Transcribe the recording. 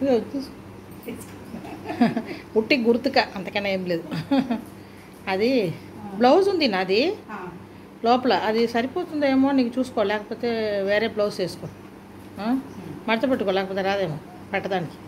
ఇదిగో ఉట్టి గుర్తుక అంతకన్నా ఏం లేదు. అది బ్లౌజ్ ఉంది నాది లోపల అది సరిపోతుందేమో నీకు చూసుకో లేకపోతే వేరే బ్లౌజ్ వేసుకో. మడత పెట్టుకో లేకపోతే రాదేమో పెట్టడానికి.